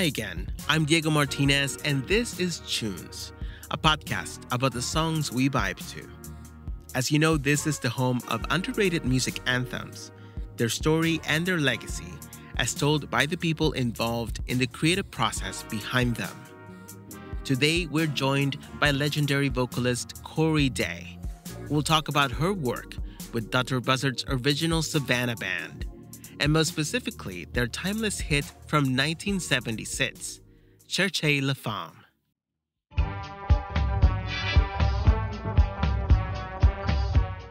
Hi again. I'm Diego Martinez, and this is Choons, a podcast about the songs we vibe to. As you know, this is the home of underrated music anthems, their story and their legacy, as told by the people involved in the creative process behind them. Today, we're joined by legendary vocalist Cory Daye. We'll talk about her work with Dr. Buzzard's original Savannah Band, and most specifically, their timeless hit from 1976, Cherchez la Femme.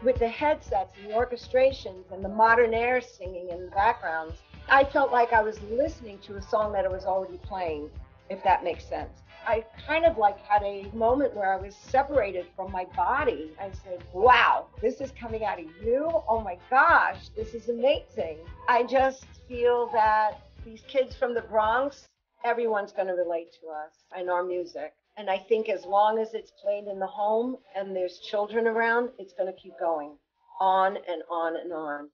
With the headsets and the orchestrations and the modern air singing in the backgrounds, I felt like I was listening to a song that I was already playing, if that makes sense. I kind of like had a moment where I was separated from my body. I said, wow, this is coming out of you. Oh my gosh, this is amazing. I just feel that these kids from the Bronx, everyone's going to relate to us and our music. And I think as long as it's played in the home and there's children around, it's going to keep going on and on and on.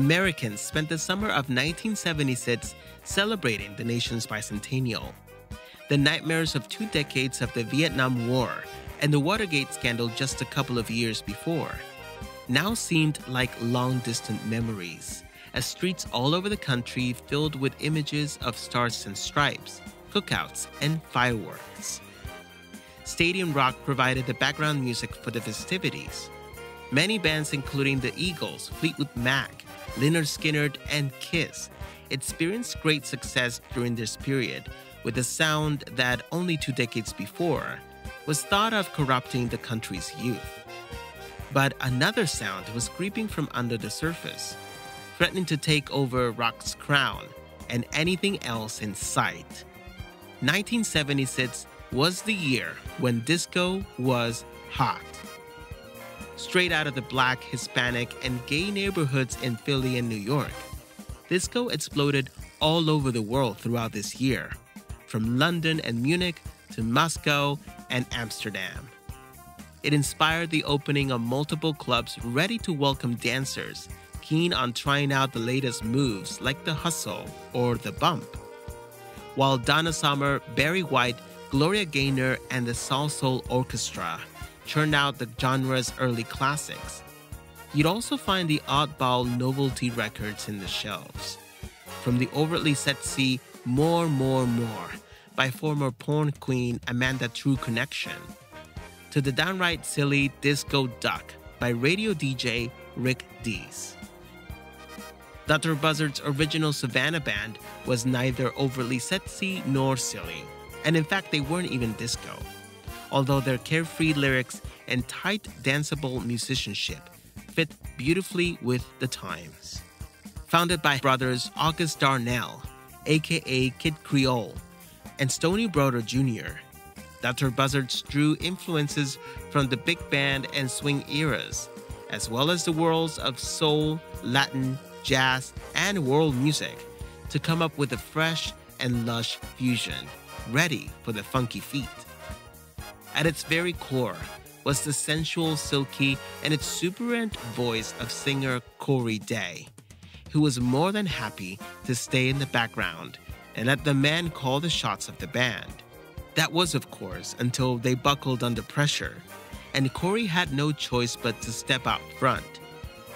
Americans spent the summer of 1976 celebrating the nation's bicentennial. The nightmares of two decades of the Vietnam War and the Watergate scandal just a couple of years before now seemed like long distant memories, as streets all over the country filled with images of stars and stripes, cookouts, and fireworks. Stadium Rock provided the background music for the festivities. Many bands, including the Eagles, Fleetwood Mac, Lynyrd Skynyrd, and Kiss experienced great success during this period with a sound that only two decades before was thought of corrupting the country's youth. But another sound was creeping from under the surface, threatening to take over rock's crown and anything else in sight. 1976 was the year when disco was hot straight out of the black, Hispanic, and gay neighborhoods in Philly and New York. Disco exploded all over the world throughout this year, from London and Munich to Moscow and Amsterdam. It inspired the opening of multiple clubs ready to welcome dancers keen on trying out the latest moves like the hustle or the bump. While Donna Summer, Barry White, Gloria Gaynor, and the Salsoul Orchestra churned out the genre's early classics. You'd also find the oddball novelty records in the shelves. From the overtly sexy More, More, More by former porn queen Andrea True Connection to the downright silly Disco Duck by radio DJ Rick Dees. Dr. Buzzard's original Savannah band was neither overly sexy nor silly, and in fact, they weren't even disco although their carefree lyrics and tight, danceable musicianship fit beautifully with the times. Founded by brothers August Darnell, aka Kid Creole, and Stony Browder Jr., Dr. Buzzards drew influences from the big band and swing eras, as well as the worlds of soul, Latin, jazz, and world music to come up with a fresh and lush fusion, ready for the funky feet. At its very core was the sensual, silky, and exuberant voice of singer Cory Daye, who was more than happy to stay in the background and let the man call the shots of the band. That was, of course, until they buckled under pressure, and Cory had no choice but to step out front,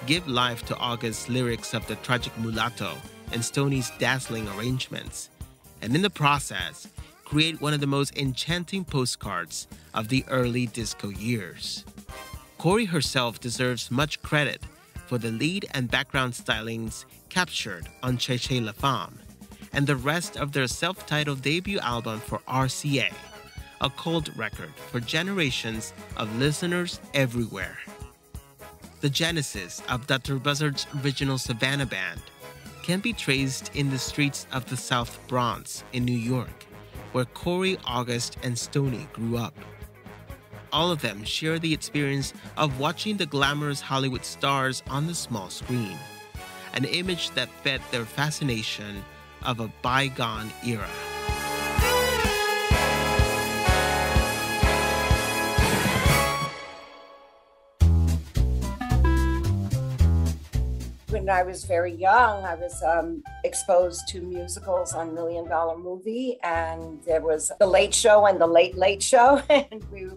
give life to August's lyrics of the tragic mulatto and Stony's dazzling arrangements, and in the process, create one of the most enchanting postcards of the early disco years. Cory herself deserves much credit for the lead and background stylings captured on Cherchez la Femme and the rest of their self titled debut album for RCA, a cult record for generations of listeners everywhere. The genesis of Dr. Buzzard's original Savannah Band can be traced in the streets of the South Bronx in New York where Cory, August, and Stony grew up. all of them share the experience of watching the glamorous Hollywood stars on the small screen, an image that fed their fascination of a bygone era. I was very young, I was um, exposed to musicals on Million Dollar Movie, and there was The Late Show and The Late Late Show, and we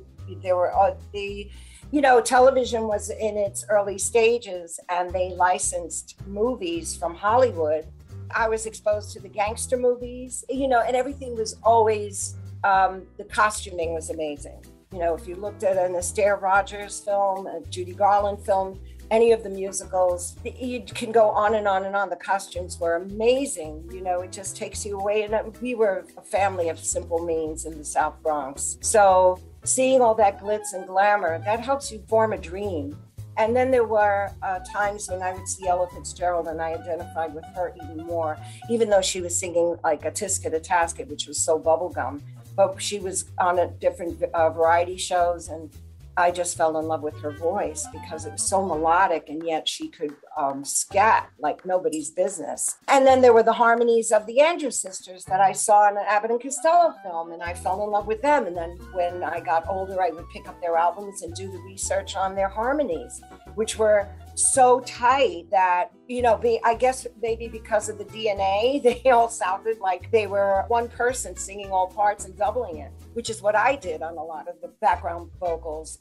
there were uh, the you know television was in its early stages, and they licensed movies from Hollywood. I was exposed to the gangster movies, you know, and everything was always um, the costuming was amazing. You know, if you looked at an Astaire Rogers film, a Judy Garland film, any of the musicals. You can go on and on and on. The costumes were amazing. You know, it just takes you away. And uh, we were a family of simple means in the South Bronx. So seeing all that glitz and glamour, that helps you form a dream. And then there were uh, times when I would see Ella Fitzgerald and I identified with her even more, even though she was singing like a Tisket a Tasket, which was so bubblegum. But she was on a different uh, variety shows and I just fell in love with her voice because it was so melodic and yet she could um, scat like nobody's business. And then there were the harmonies of the Andrews sisters that I saw in an Abbott and Costello film and I fell in love with them. And then when I got older, I would pick up their albums and do the research on their harmonies, which were so tight that you know be, i guess maybe because of the dna they all sounded like they were one person singing all parts and doubling it which is what i did on a lot of the background vocals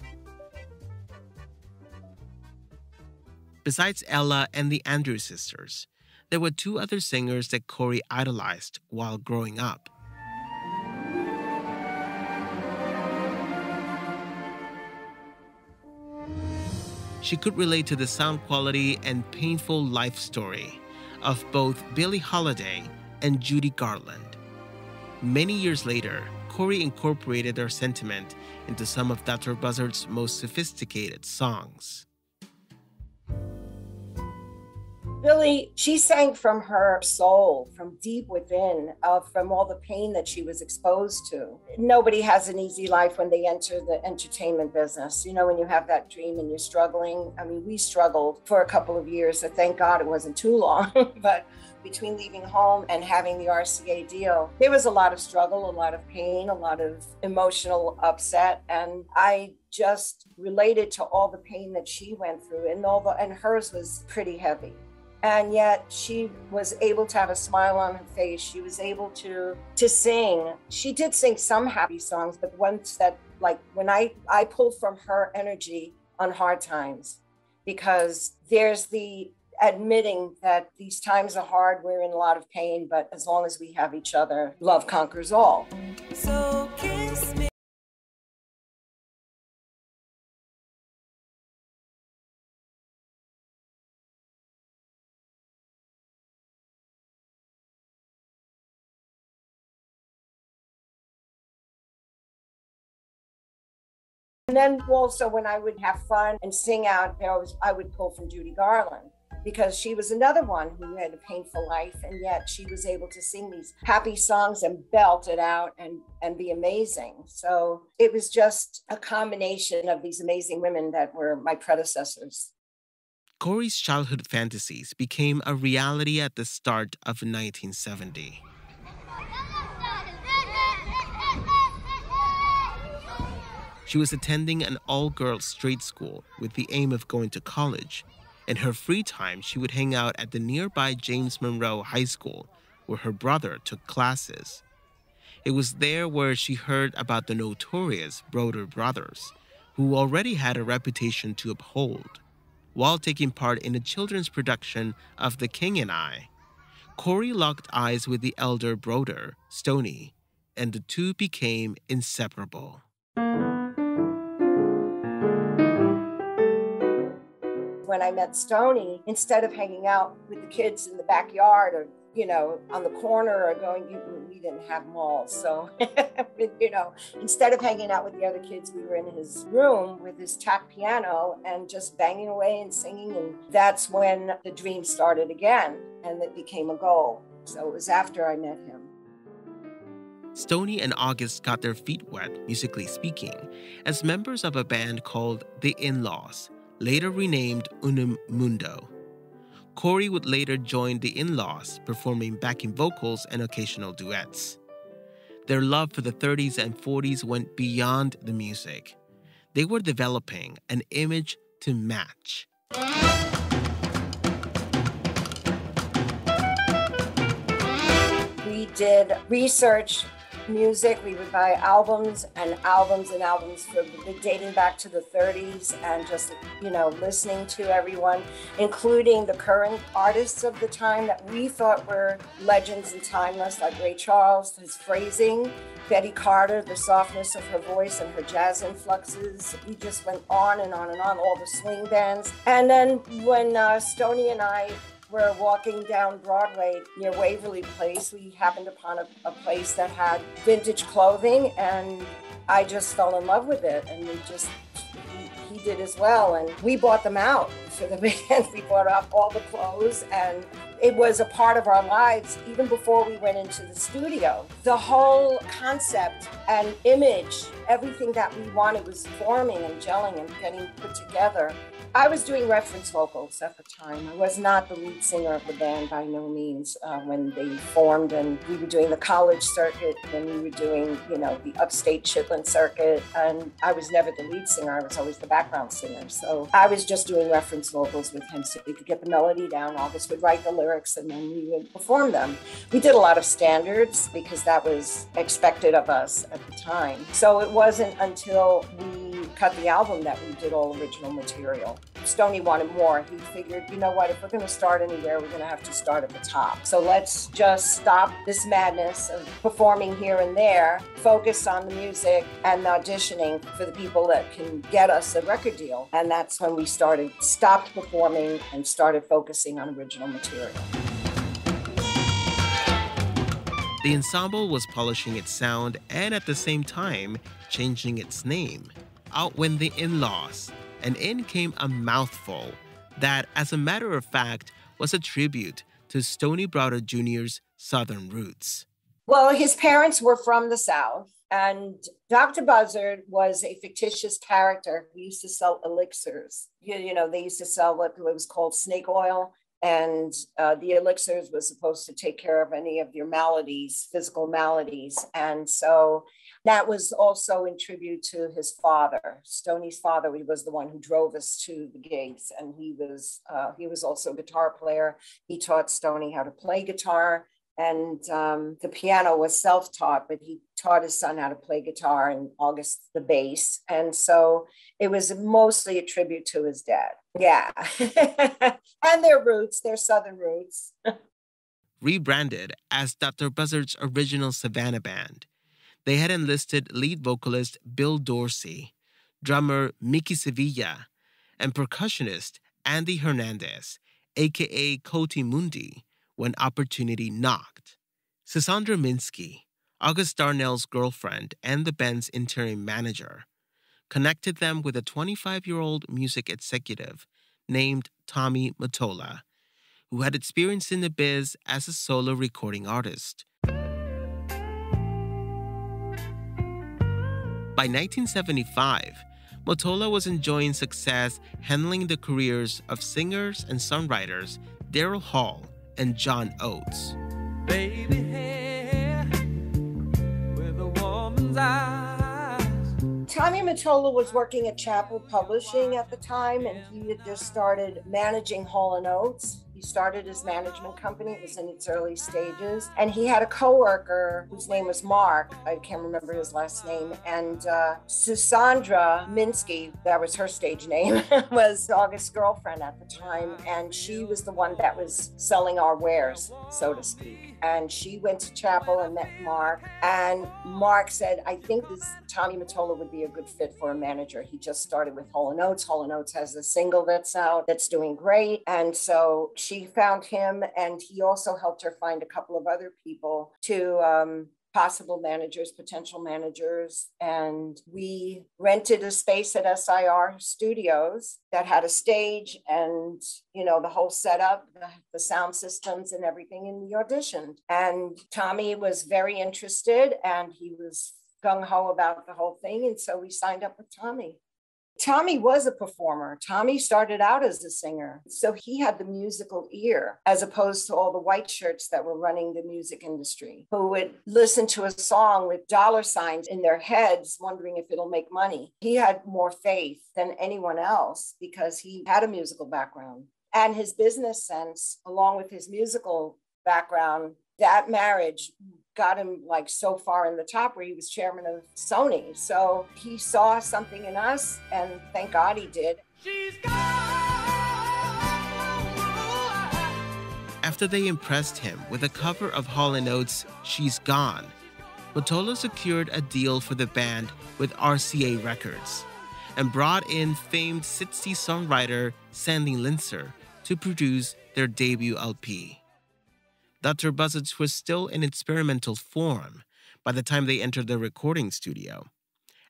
besides ella and the andrews sisters there were two other singers that cory idolized while growing up she could relate to the sound quality and painful life story of both Billie Holiday and Judy Garland. Many years later, Cory incorporated her sentiment into some of Dr. Buzzard's most sophisticated songs. Billie, she sang from her soul, from deep within, uh, from all the pain that she was exposed to. Nobody has an easy life when they enter the entertainment business. You know, when you have that dream and you're struggling. I mean, we struggled for a couple of years, so thank God it wasn't too long. but between leaving home and having the RCA deal, there was a lot of struggle, a lot of pain, a lot of emotional upset. And I just related to all the pain that she went through and all the and hers was pretty heavy and yet she was able to have a smile on her face she was able to to sing she did sing some happy songs but ones that like when i i pulled from her energy on hard times because there's the admitting that these times are hard we're in a lot of pain but as long as we have each other love conquers all. So kiss me. And then also when I would have fun and sing out, there was I would pull from Judy Garland because she was another one who had a painful life and yet she was able to sing these happy songs and belt it out and and be amazing. So it was just a combination of these amazing women that were my predecessors. Cory's childhood fantasies became a reality at the start of 1970 She was attending an all girls trade school with the aim of going to college. In her free time, she would hang out at the nearby James Monroe High School, where her brother took classes. It was there where she heard about the notorious Browder brothers, who already had a reputation to uphold. While taking part in a children's production of The King and I, Cory locked eyes with the elder Browder, Stony, and the two became inseparable. When I met Stony, instead of hanging out with the kids in the backyard or you know, on the corner or going, we didn't have malls. So, you know, instead of hanging out with the other kids, we were in his room with his tap piano and just banging away and singing. And that's when the dream started again and it became a goal. So it was after I met him. Stony and August got their feet wet, musically speaking, as members of a band called The In Laws, later renamed Unum Mundo. Cory would later join The In Laws, performing backing vocals and occasional duets. Their love for the 30s and 40s went beyond the music. They were developing an image to match. We did research music. We would buy albums and albums and albums from dating back to the 30s and just, you know, listening to everyone, including the current artists of the time that we thought were legends and timeless, like Ray Charles, his phrasing, Betty Carter, the softness of her voice and her jazz influxes. We just went on and on and on, all the swing bands. And then when uh, Stony and I were walking down Broadway near Waverly Place. We happened upon a, a, place that had vintage clothing, and I just fell in love with it. And we just, he, he did as well. And we bought them out for the band. We bought up all the clothes, and it was a part of our lives even before we went into the studio. The whole concept and image, everything that we wanted was forming and gelling and getting put together. I was doing reference vocals at the time. I was not the lead singer of the band by no means uh, when they formed, and we were doing the college circuit, and we were doing, you know, the upstate Chitlin circuit, and I was never the lead singer. I was always the background singer. So I was just doing reference vocals with him so we could get the melody down. August would write the lyrics, and then we would perform them. We did a lot of standards because that was expected of us at the time. So it wasn't until we cut the album that we did all original material. Stony wanted more. He figured, you know what, if we're going to start anywhere, we're going to have to start at the top. So let's just stop this madness of performing here and there, focus on the music and auditioning for the people that can get us a record deal. And that's when we started, stopped performing and started focusing on original material. The ensemble was polishing its sound and at the same time changing its name. Out went the in laws, and in came a mouthful that, as a matter of fact, was a tribute to Stony Browder Jr.'s Southern roots. Well, his parents were from the South, and Dr. Buzzard was a fictitious character who used to sell elixirs. You, you know, they used to sell what was called snake oil, and uh, the elixirs was supposed to take care of any of your maladies, physical maladies. And so that was also in tribute to his father. Stony's father, he was the one who drove us to the gigs, and he was uh, he was also a guitar player. He taught Stony how to play guitar, and um, the piano was self-taught, but he taught his son how to play guitar and August the bass, and so it was mostly a tribute to his dad. Yeah, and their roots, their southern roots. Rebranded as Dr. Buzzard's original Savannah band they had enlisted lead vocalist Bill Dorsey, drummer Mickey Sevilla, and percussionist Andy Hernandez, aka Coati Mundi, when opportunity knocked. Cassandra Minsky, August Darnell's girlfriend and the band's interim manager, connected them with a 25 year old music executive named Tommy Mottola, who had experience in the biz as a solo recording artist. By 1975, Mottola was enjoying success handling the careers of singers and songwriters Daryl Hall and John Oates. Baby hair with a woman's eyes. Tommy Mottola was working at Chappell Publishing at the time, and he had just started managing Hall and Oates. He started his management company. It was in its early stages. And he had a coworker whose name was Mark. I can't remember his last name. And uh, Susandra Minsky, that was her stage name, was August's girlfriend at the time. And she was the one that was selling our wares, so to speak. And she went to Chappell and met Mark. And Mark said, I think this Tommy Mottola would be a good fit for a manager. He just started with Hall & Oates. Hall & Oates has a single that's out that's doing great. And so she found him and he also helped her find a couple of other people to um, possible managers, potential managers, and we rented a space at SIR Studios that had a stage and you know the whole setup, the, the sound systems and everything, and we auditioned. And Tommy was very interested, and he was gung ho about the whole thing, and so we signed up with Tommy. Tommy was a performer. Tommy started out as a singer. So he had the musical ear as opposed to all the white shirts that were running the music industry who would listen to a song with dollar signs in their heads, wondering if it'll make money. He had more faith than anyone else because he had a musical background. And his business sense, along with his musical background, that marriage got him like so far in the top where he was chairman of Sony. So he saw something in us, and thank God he did. After they impressed him with a cover of Hall & Oates' She's Gone, Mottola secured a deal for the band with RCA Records and brought in famed 60 songwriter Sandy Linzer to produce their debut LP. Dr. Buzzards was still in experimental form by the time they entered the recording studio,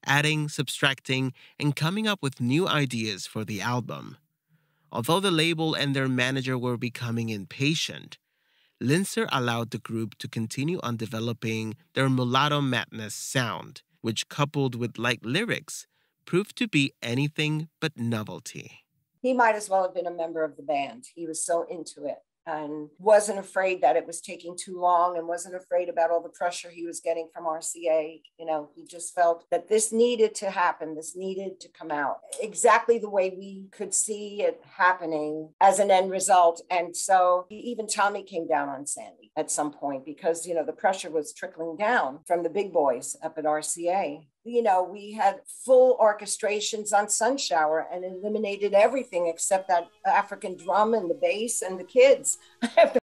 adding, subtracting, and coming up with new ideas for the album. Although the label and their manager were becoming impatient, Linzer allowed the group to continue on developing their mulatto madness sound, which, coupled with light lyrics, proved to be anything but novelty. He might as well have been a member of the band. He was so into it and wasn't afraid that it was taking too long and wasn't afraid about all the pressure he was getting from RCA. You know, he just felt that this needed to happen, this needed to come out exactly the way we could see it happening as an end result. And so even Tommy came down on Sandy at some point because, you know, the pressure was trickling down from the big boys up at RCA you know, we had full orchestrations on Sunshower and eliminated everything except that African drum and the bass and the kids.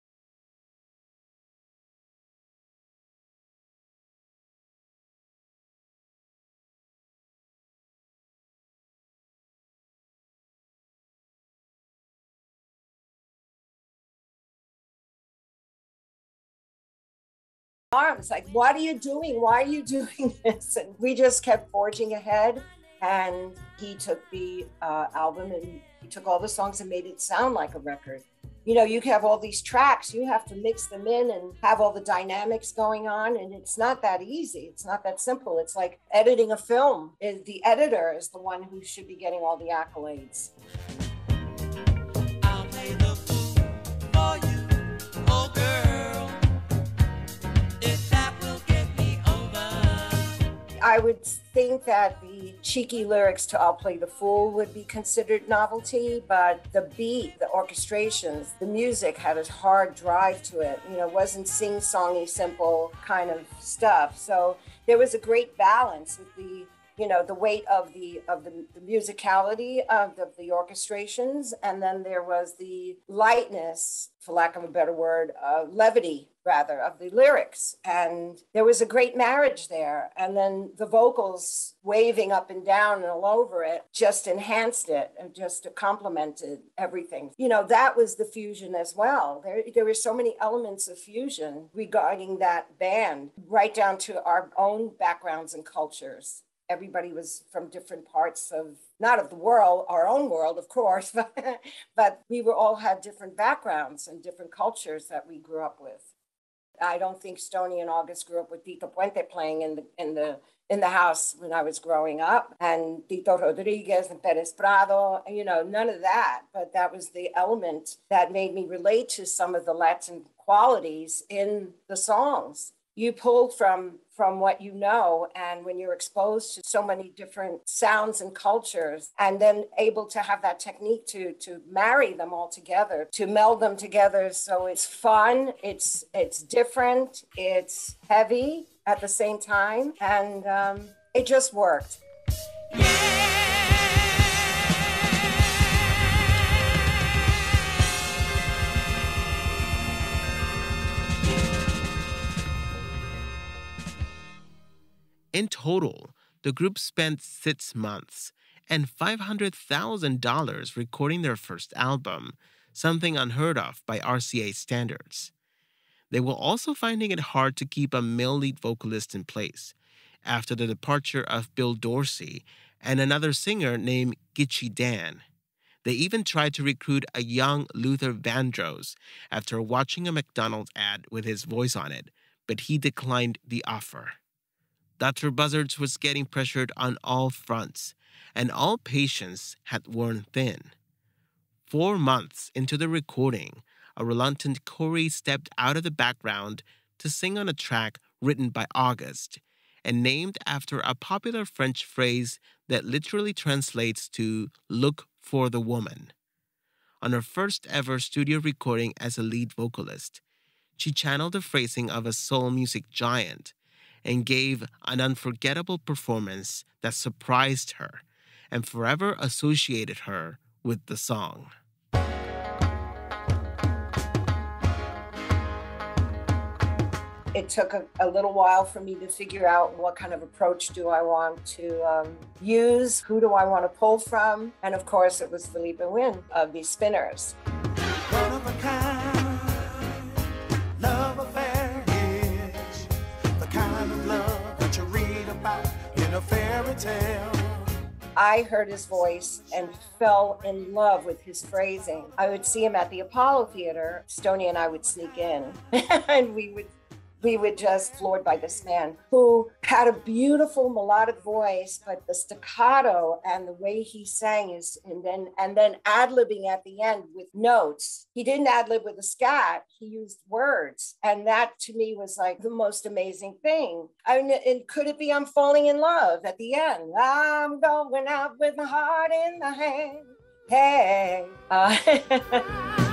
arms like what are you doing? Why are you doing this? And we just kept forging ahead and he took the uh, album and he took all the songs and made it sound like a record. You know you have all these tracks you have to mix them in and have all the dynamics going on and it's not that easy. It's not that simple. It's like editing a film. The editor is the one who should be getting all the accolades I would think that the cheeky lyrics to I'll Play the Fool would be considered novelty, but the beat, the orchestrations, the music had a hard drive to it. You know, wasn't sing songy, simple kind of stuff. So there was a great balance with the you know the weight of the of the, the musicality of the, the, orchestrations and then there was the lightness for lack of a better word uh, levity rather of the lyrics. And there was a great marriage there. And then the vocals waving up and down and all over it just enhanced it and just complemented everything. You know that was the fusion as well. There, there were so many elements of fusion regarding that band right down to our own backgrounds and cultures. Everybody was from different parts of not of the world our own world of course but, but we were all had different backgrounds and different cultures that we grew up with i don't think stony and august grew up with tito puente playing in the in the in the house when i was growing up and tito rodriguez and perez prado you know none of that but that was the element that made me relate to some of the latin qualities in the songs you pull from from what you know and when you're exposed to so many different sounds and cultures and then able to have that technique to to marry them all together to meld them together. So it's fun it's it's different it's heavy at the same time and um, it just worked In total, the group spent six months and $500,000 recording their first album, something unheard of by RCA standards. They were also finding it hard to keep a male lead vocalist in place after the departure of Bill Dorsey and another singer named Gitchy Dan. They even tried to recruit a young Luther Vandross after watching a McDonald's ad with his voice on it, but he declined the offer. Dr. Buzzards was getting pressured on all fronts, and all patience had worn thin. Four months into the recording, a reluctant Cory stepped out of the background to sing on a track written by August and named after a popular French phrase that literally translates to look for the woman. On her first ever studio recording as a lead vocalist, she channeled the phrasing of a soul music giant and gave an unforgettable performance that surprised her and forever associated her with the song. it took a, a, little while for me to figure out what kind of approach do I want to um, use, who do I want to pull from, and of course it was Philippe Wynne of the Spinners. Fairy tale. I heard his voice and fell in love with his phrasing. I would see him at the Apollo Theater. Stony and I would sneak in and we would we were just floored by this man who had a beautiful melodic voice, but the staccato and the way he sang is, and then and then ad libbing at the end with notes. He didn't ad lib with a scat; he used words, and that to me was like the most amazing thing. I mean, and could it be I'm falling in love at the end? I'm going out with my heart in the hand. Hey. Uh,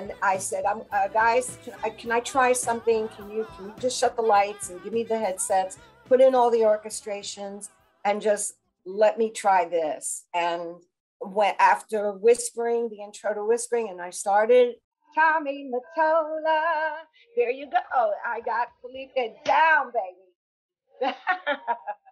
and I said, "I'm uh, guys, can I, can I try something? Can you can you just shut the lights and give me the headsets, put in all the orchestrations, and just let me try this?" And when after whispering the intro to whispering, and I started. Tommy Mottola, there you go. I got Felipe down, baby.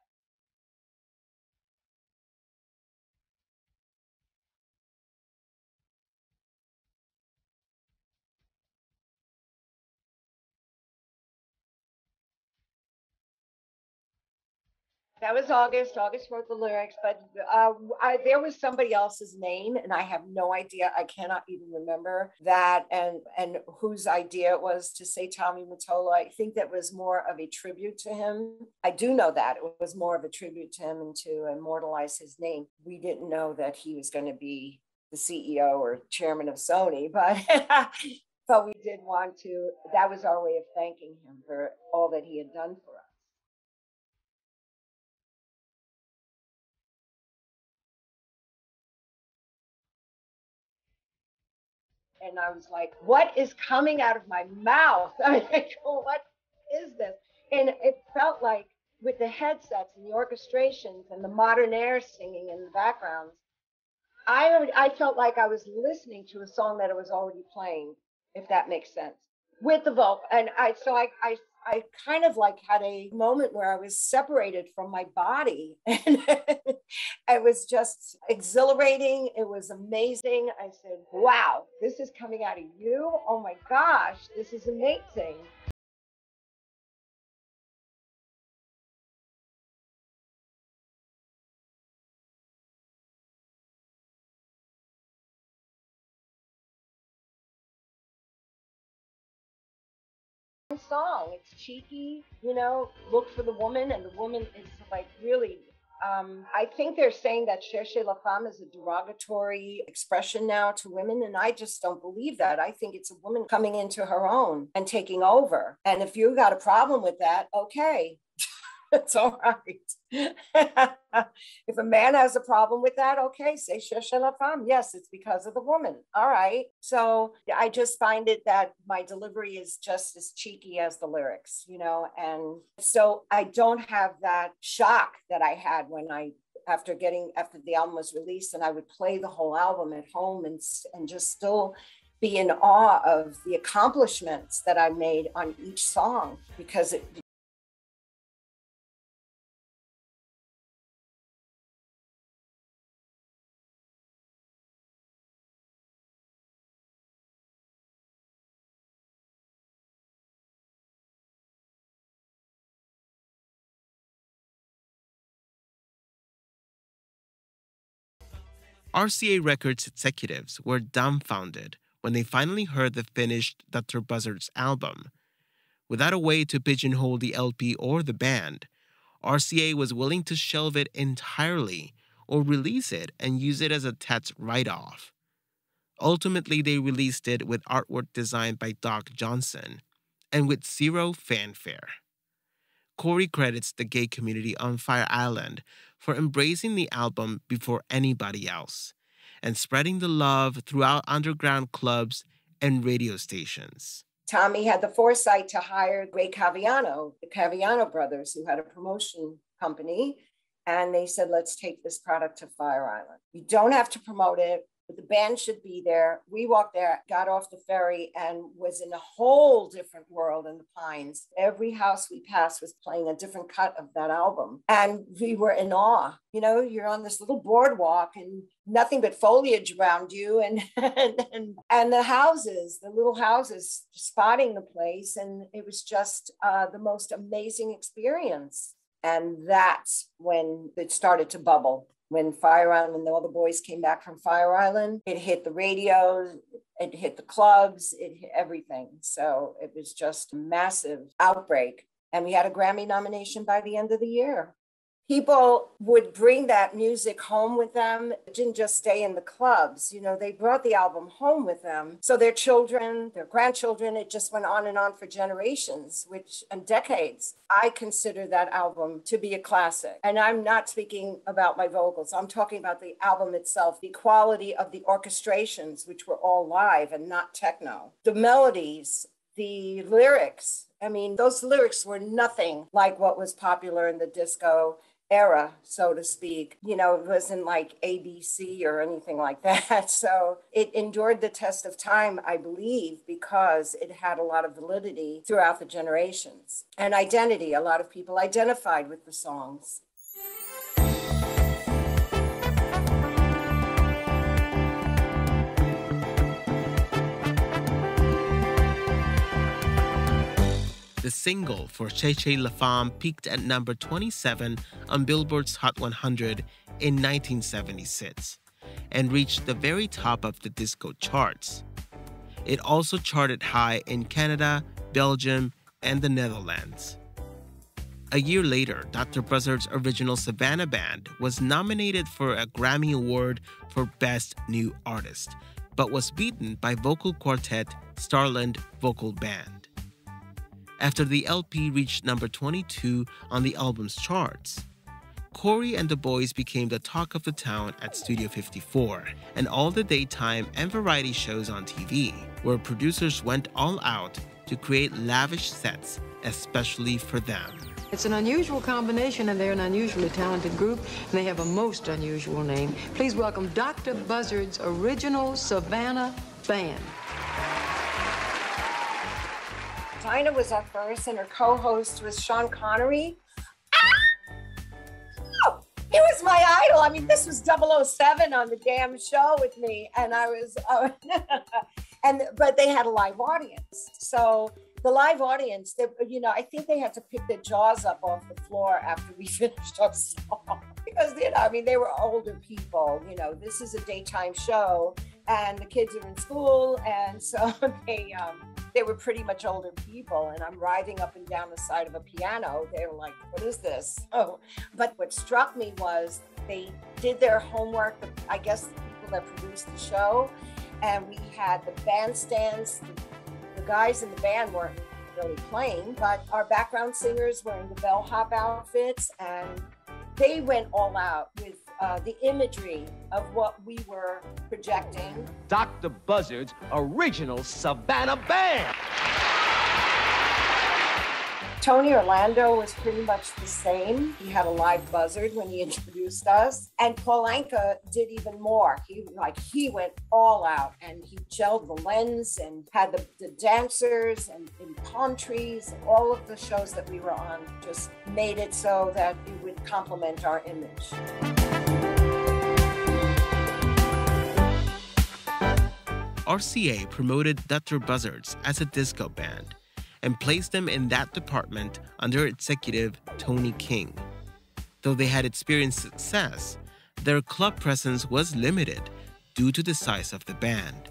That was August. August wrote the lyrics, but uh, I, there was somebody else's name, and I have no idea. I cannot even remember that and and whose idea it was to say Tommy Mottola. I think that was more of a tribute to him. I do know that it was more of a tribute to him and to immortalize his name. We didn't know that he was going to be the CEO or chairman of Sony, but. but we did want to, that was our way of thanking him for all that he had done for us. And I was like, what is coming out of my mouth? I mean, like, what is this? And it felt like with the headsets and the orchestrations and the modern air singing in the backgrounds, I I felt like I was listening to a song that I was already playing, if that makes sense, with the vocal. And I so I I I kind of like had a moment where I was separated from my body and it was just exhilarating. It was amazing. I said, wow, this is coming out of you. Oh my gosh, this is amazing. Song. It's cheeky, you know, look for the woman, and the woman is like really. Um, I think they're saying that chercher la femme is a derogatory expression now to women, and I just don't believe that. I think it's a woman coming into her own and taking over. And if you've got a problem with that, okay, it's all right. if a man has a problem with that, okay, say cherchez la femme. Yes, it's because of the woman. All right. So I just find it that my delivery is just as cheeky as the lyrics, you know, and so I don't have that shock that I had when I after getting after the album was released and I would play the whole album at home and and just still be in awe of the accomplishments that I made on each song because it RCA Records executives were dumbfounded when they finally heard the finished Dr. Buzzard's album. Without a way to pigeonhole the LP or the band, RCA was willing to shelve it entirely or release it and use it as a tax write off. Ultimately, they released it with artwork designed by Doc Johnson and with zero fanfare. Cory credits the gay community on Fire Island for embracing the album before anybody else and spreading the love throughout underground clubs and radio stations. Tommy had the foresight to hire Ray Caviano, the Caviano brothers, who had a promotion company. And they said, let's take this product to Fire Island. You don't have to promote it but the band should be there. We walked there, got off the ferry, and was in a whole different world in the Pines. Every house we passed was playing a different cut of that album. And we were in awe. You know, you're on this little boardwalk and nothing but foliage around you and and, and, and the houses, the little houses spotting the place. And it was just uh, the most amazing experience. And that's when it started to bubble when Fire Island, when all the boys came back from Fire Island, it hit the radios, it hit the clubs, it hit everything. So it was just a massive outbreak. And we had a Grammy nomination by the end of the year people would bring that music home with them. It didn't just stay in the clubs. You know, they brought the album home with them. So their children, their grandchildren, it just went on and on for generations, which and decades. I consider that album to be a classic. And I'm not speaking about my vocals. I'm talking about the album itself, the quality of the orchestrations, which were all live and not techno. The melodies, the lyrics, I mean, those lyrics were nothing like what was popular in the disco era, so to speak. You know, it wasn't like ABC or anything like that. So it endured the test of time, I believe, because it had a lot of validity throughout the generations and identity. A lot of people identified with the songs. The single for Cherchez La Femme peaked at number 27 on Billboard's Hot 100 in 1976 and reached the very top of the disco charts. It also charted high in Canada, Belgium, and the Netherlands. A year later, Dr. Buzzard's original Savannah Band was nominated for a Grammy Award for Best New Artist, but was beaten by vocal quartet Starland Vocal Band after the LP reached number 22 on the album's charts. Cory and the boys became the talk of the town at Studio 54 and all the daytime and variety shows on TV, where producers went all out to create lavish sets especially for them. It's an unusual combination, and they're an unusually talented group, and they have a most unusual name. Please welcome Dr. Buzzard's original Savannah Band. Dinah was up first, and her co-host was Sean Connery. Ah! He was my idol. I mean, this was 007 on the damn show with me, and I was, uh, and but they had a live audience, so the live audience, they, you know, I think they had to pick their jaws up off the floor after we finished our song because you know, I mean, they were older people. You know, this is a daytime show, and the kids are in school, and so they um, they were pretty much older people. And I'm riding up and down the side of a piano. They were like, "What is this?" Oh, but what struck me was they did their homework. I guess the people that produced the show, and we had the bandstands. The guys in the band weren't really playing, but our background singers were in the bellhop outfits and they went all out with uh, the imagery of what we were projecting. Dr. Buzzard's original Savannah Band. Tony Orlando was pretty much the same. He had a live buzzard when he introduced us. And Paul Anka did even more. He like he went all out and he gelled the lens and had the, the dancers and in palm trees and all of the shows that we were on just made it so that it would complement our image. RCA promoted Dr. Buzzards as a disco band and placed them in that department under executive Tony King. Though they had experienced success, their club presence was limited due to the size of the band.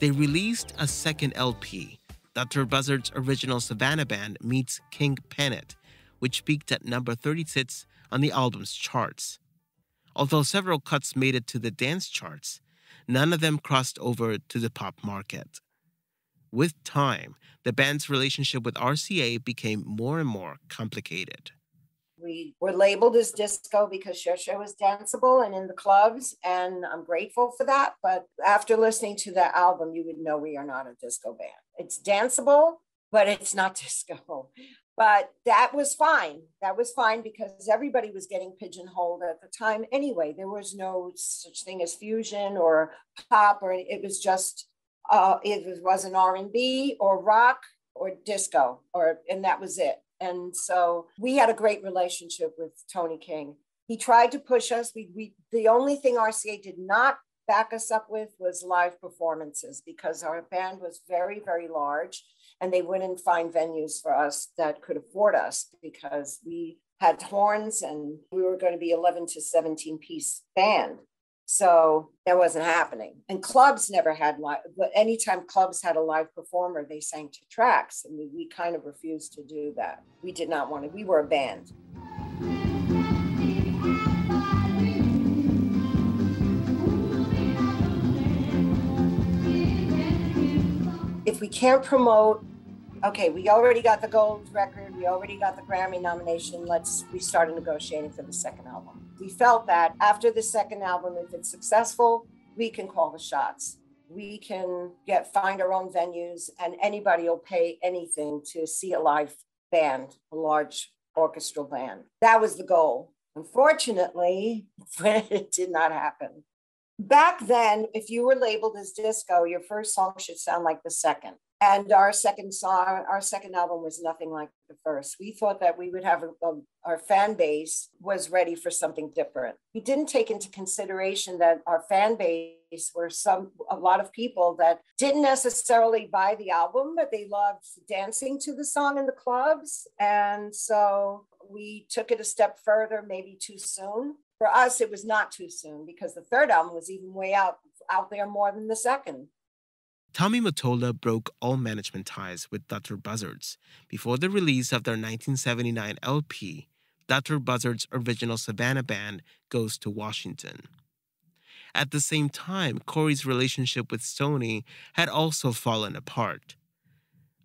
They released a second LP, Dr. Buzzard's original Savannah Band meets King Penett, which peaked at number 36 on the album's charts. Although several cuts made it to the dance charts, none of them crossed over to the pop market. With time, the band's relationship with RCA became more and more complicated. We were labeled as disco because Cher was danceable and in the clubs, and I'm grateful for that. But after listening to that album, you would know we are not a disco band. It's danceable, but it's not disco. But that was fine. That was fine because everybody was getting pigeonholed at the time anyway. There was no such thing as fusion or pop, or it was just uh, it was an R&B or rock or disco, or and that was it. And so we had a great relationship with Tony King. He tried to push us. We, we the only thing RCA did not back us up with was live performances because our band was very, very large and they wouldn't find venues for us that could afford us because we had horns and we were going to be 11 to 17 piece band. So that wasn't happening. And clubs never had live, but anytime clubs had a live performer, they sang to tracks. And we, we kind of refused to do that. We did not want to, we were a band. If we can't promote okay, we already got the gold record, we already got the Grammy nomination. Let's we started negotiating for the second album. We felt that after the second album, if it's successful, we can call the shots. We can get find our own venues, and anybody will pay anything to see a live band, a large orchestral band. That was the goal. Unfortunately, it did not happen. Back then, if you were labeled as disco, your first song should sound like the second. And our second song our second album was nothing like the first. We thought that we would have a, a, our fan base was ready for something different. We didn't take into consideration that our fan base were some a lot of people that didn't necessarily buy the album but they loved dancing to the song in the clubs. And so we took it a step further maybe too soon for us it was not too soon because the third album was even way out out there more than the second Tommy Mottola broke all management ties with Dr. Buzzards before the release of their 1979 LP, Dr. Buzzard's original Savannah Band Goes to Washington. At the same time, Cory's relationship with Stony had also fallen apart.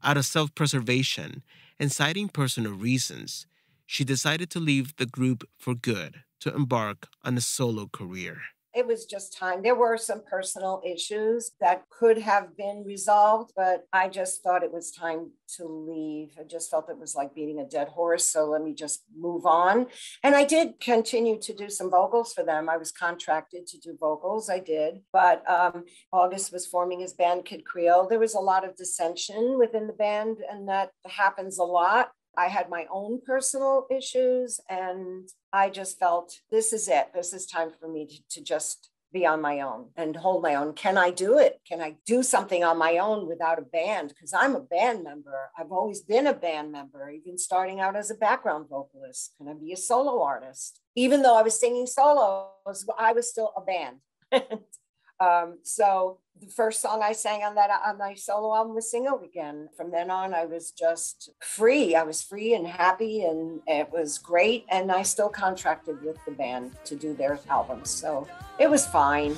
Out of self preservation and citing personal reasons, she decided to leave the group for good to embark on a solo career it was just time. There were some personal issues that could have been resolved, but I just thought it was time to leave. I just felt it was like beating a dead horse. So let me just move on. And I did continue to do some vocals for them. I was contracted to do vocals. I did. But um, August was forming his band, Kid Creole. There was a lot of dissension within the band, and that happens a lot. I had my own personal issues, and I just felt this is it. This is time for me to, to just be on my own and hold my own. Can I do it? Can I do something on my own without a band? Because I'm a band member. I've always been a band member, even starting out as a background vocalist. Can I be a solo artist? Even though I was singing solos, I was still a band. Um, so the first song I sang on that on my solo album was Single Again. From then on, I was just free. I was free and happy, and it was great. And I still contracted with the band to do their albums, so it was fine.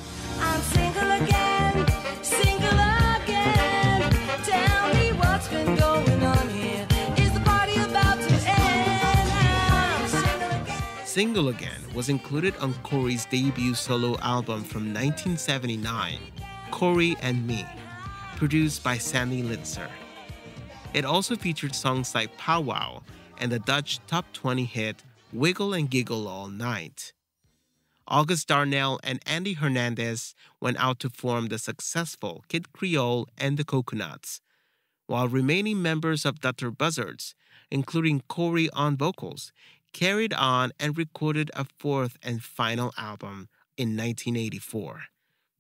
Single Again was included on Cory's debut solo album from 1979, Cory and Me, produced by Sandy Linzer. It also featured songs like Pow Wow and the Dutch top 20 hit Wiggle and Giggle All Night. August Darnell and Andy Hernandez went out to form the successful Kid Creole and the Coconuts, while remaining members of Dr. Buzzards, including Cory on vocals, carried on and recorded a fourth and final album in 1984,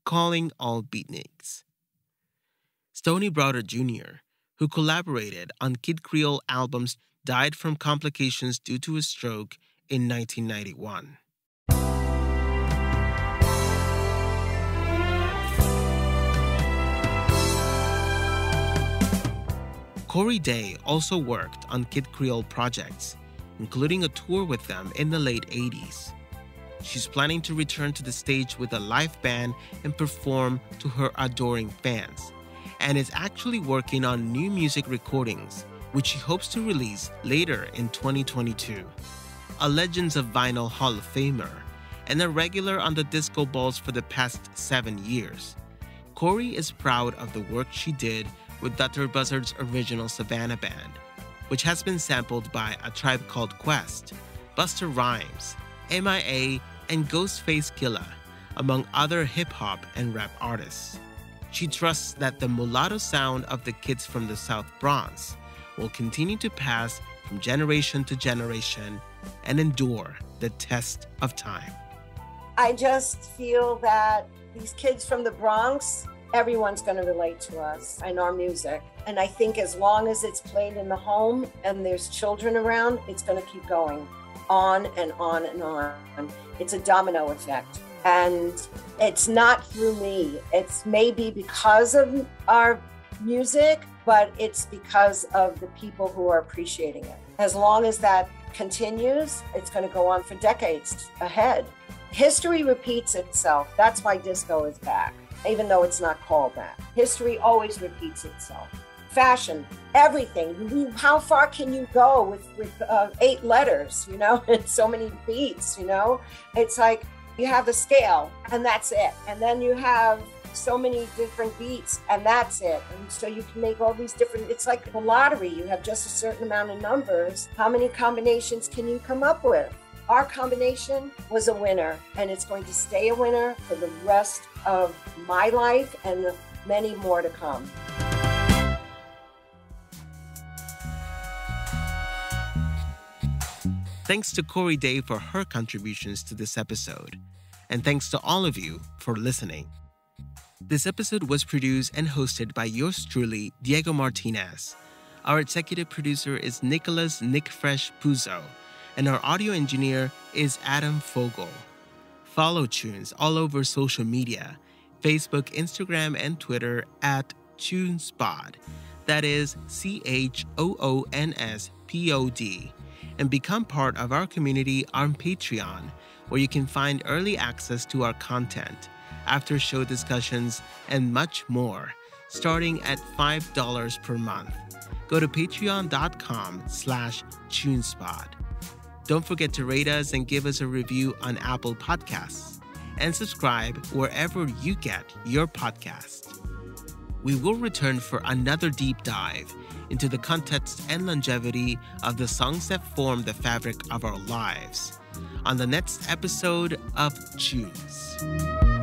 Calling All Beatniks. Stony Browder Jr., who collaborated on Kid Creole albums, died from complications due to a stroke in 1991. Cory Daye also worked on Kid Creole projects, including a tour with them in the late 80s. She's planning to return to the stage with a live band and perform to her adoring fans, and is actually working on new music recordings, which she hopes to release later in 2022. A Legends of Vinyl Hall of Famer and a regular on the disco balls for the past seven years. Cory is proud of the work she did with Dr. Buzzard's original Savannah Band, which has been sampled by A Tribe Called Quest, Busta Rhymes, MIA, and Ghostface Killah, among other hip hop and rap artists. She trusts that the mulatto sound of the kids from the South Bronx will continue to pass from generation to generation and endure the test of time. I just feel that these kids from the Bronx, everyone's going to relate to us and our music. And I think as long as it's played in the home and there's children around, it's going to keep going on and on and on. It's a domino effect. And it's not through me. It's maybe because of our music, but it's because of the people who are appreciating it. As long as that continues, it's going to go on for decades ahead. History repeats itself. That's why disco is back, even though it's not called that. History always repeats itself. Fashion, everything. How far can you go with with uh, eight letters? You know, and so many beats. You know, it's like you have a scale, and that's it. And then you have so many different beats and that's it and so you can make all these different it's like the lottery you have just a certain amount of numbers how many combinations can you come up with our combination was a winner, and it's going to stay a winner for the rest of my life and many more to come. Thanks to Cory Daye for her contributions to this episode. And thanks to all of you for listening. This episode was produced and hosted by yours truly, Diego Martinez. Our executive producer is Nicholas Nick Fresh Puzo and our audio engineer is Adam Fogel. Follow Choons all over social media Facebook, Instagram, and Twitter at choonspod. That is C H O O N S P O D. And become part of our community on Patreon, where you can find early access to our content, after show discussions, and much more, starting at $5 per month. Go to patreon.com slash choonspod. Don't forget to rate us and give us a review on Apple Podcasts and subscribe wherever you get your podcast. We will return for another deep dive into the context and longevity of the songs that form the fabric of our lives on the next episode of Choons.